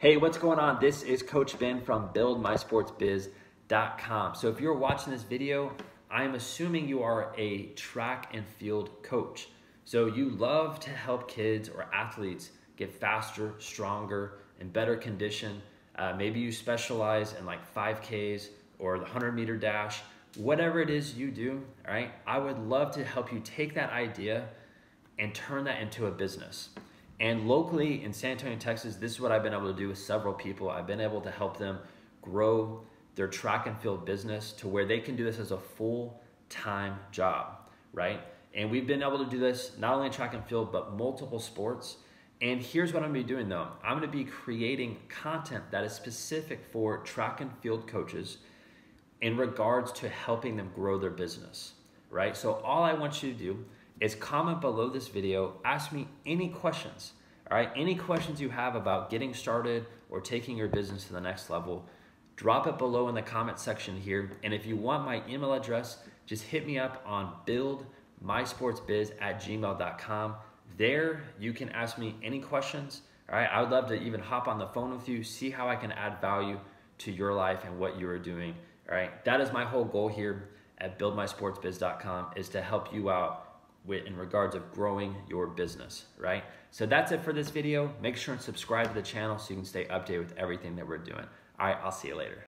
Hey, what's going on? This is Coach Ben from BuildMySportsBiz.com. So if you're watching this video, I'm assuming you are a track and field coach. So you love to help kids or athletes get faster, stronger, and better condition. Uh, maybe you specialize in like 5Ks or the 100 meter dash, whatever it is you do, all right? I would love to help you take that idea and turn that into a business. And locally in San Antonio, Texas, this is what I've been able to do with several people. I've been able to help them grow their track and field business to where they can do this as a full time job, right? And we've been able to do this not only in track and field, but multiple sports. And here's what I'm gonna be doing though I'm gonna be creating content that is specific for track and field coaches in regards to helping them grow their business, right? So all I want you to do is comment below this video, ask me any questions, all right? Any questions you have about getting started or taking your business to the next level, drop it below in the comment section here. And if you want my email address, just hit me up on buildmysportsbiz at gmail.com. There, you can ask me any questions. All right, I would love to even hop on the phone with you, see how I can add value to your life and what you are doing. All right, that is my whole goal here at buildmysportsbiz.com is to help you out in regards of growing your business, right? So that's it for this video. Make sure and subscribe to the channel so you can stay updated with everything that we're doing. All right, I'll see you later.